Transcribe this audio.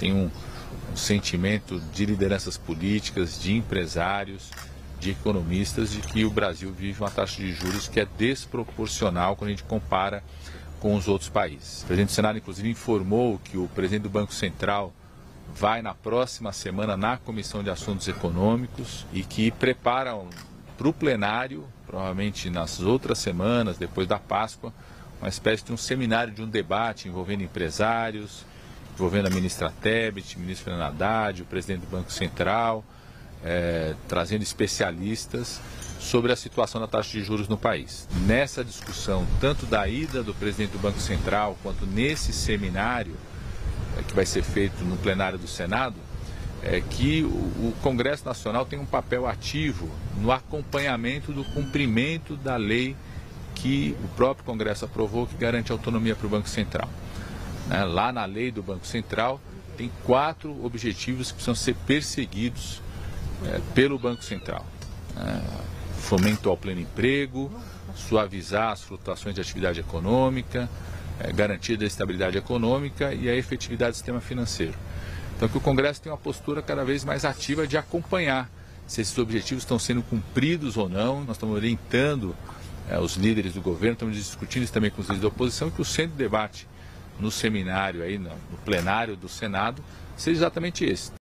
tem um, um sentimento de lideranças políticas, de empresários, de economistas, de que o Brasil vive uma taxa de juros que é desproporcional quando a gente compara com os outros países. O presidente do Senado, inclusive, informou que o presidente do Banco Central vai na próxima semana na Comissão de Assuntos Econômicos e que prepara para o plenário, provavelmente nas outras semanas, depois da Páscoa, uma espécie de um seminário, de um debate envolvendo empresários, envolvendo a ministra Tebet, o ministro Fernando Haddad, o presidente do Banco Central, é, trazendo especialistas sobre a situação da taxa de juros no país. Nessa discussão, tanto da ida do presidente do Banco Central, quanto nesse seminário, é, que vai ser feito no plenário do Senado, é que o, o Congresso Nacional tem um papel ativo no acompanhamento do cumprimento da lei que o próprio Congresso aprovou, que garante autonomia para o Banco Central. Né? Lá na lei do Banco Central, tem quatro objetivos que precisam ser perseguidos é, pelo Banco Central. É, fomento ao pleno emprego, suavizar as flutuações de atividade econômica, é, garantia da estabilidade econômica e a efetividade do sistema financeiro. Então que o Congresso tem uma postura cada vez mais ativa de acompanhar se esses objetivos estão sendo cumpridos ou não. Nós estamos orientando é, os líderes do governo, estamos discutindo isso também com os líderes da oposição, que o centro de debate no seminário, aí, no, plenário do Senado, seja exatamente esse.